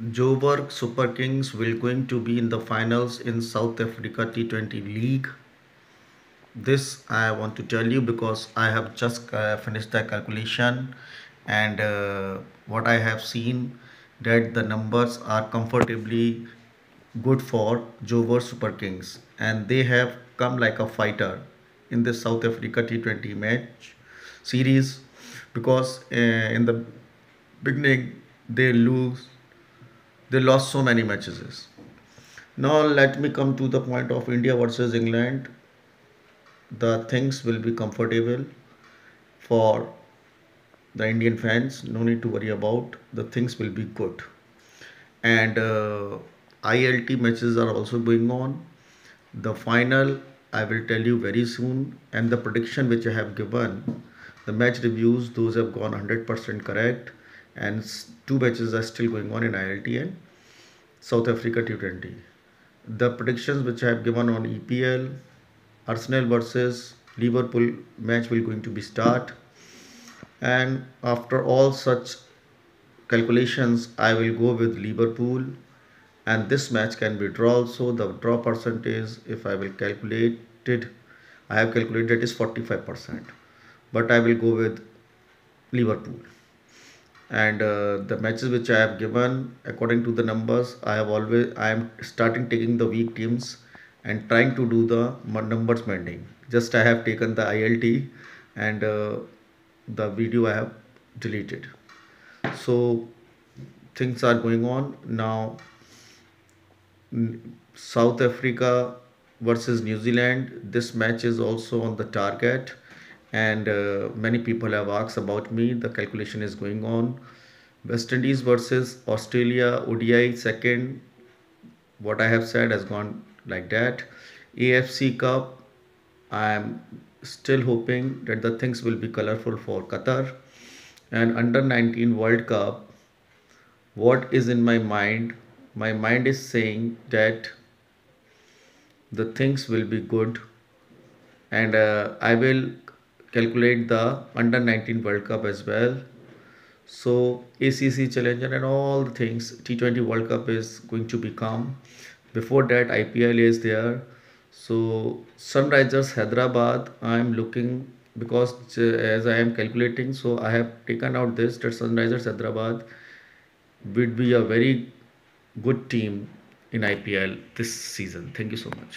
Joburg Super Kings will going to be in the finals in South Africa T20 League. This I want to tell you because I have just uh, finished the calculation and uh, what I have seen that the numbers are comfortably good for Joburg Super Kings and they have come like a fighter in the South Africa T20 match series because uh, in the beginning they lose they lost so many matches. Now let me come to the point of India versus England. The things will be comfortable for the Indian fans. No need to worry about. The things will be good. And uh, ILT matches are also going on. The final I will tell you very soon. And the prediction which I have given, the match reviews, those have gone 100% correct and two matches are still going on in ILT and South Africa T20. The predictions which I have given on EPL, Arsenal versus Liverpool match will going to be start. And after all such calculations I will go with Liverpool. And this match can be draw also the draw percentage if I will calculate it I have calculated is 45% but I will go with Liverpool and uh, the matches which I have given according to the numbers I have always I am starting taking the weak teams and trying to do the numbers mending. Just I have taken the ILT and uh, the video I have deleted. So things are going on. Now South Africa versus New Zealand this match is also on the target and uh, many people have asked about me. The calculation is going on. West indies versus australia odi second what i have said has gone like that. Afc cup i am still hoping that the things will be colorful for qatar. And under 19 world cup what is in my mind? My mind is saying that the things will be good. And uh, i will calculate the under 19 World Cup as well. So ACC Challenger and all the things T20 World Cup is going to become. Before that IPL is there. So Sunrisers Hyderabad I am looking because uh, as I am calculating so I have taken out this that Sunrisers Hyderabad would be a very good team in IPL this season. Thank you so much.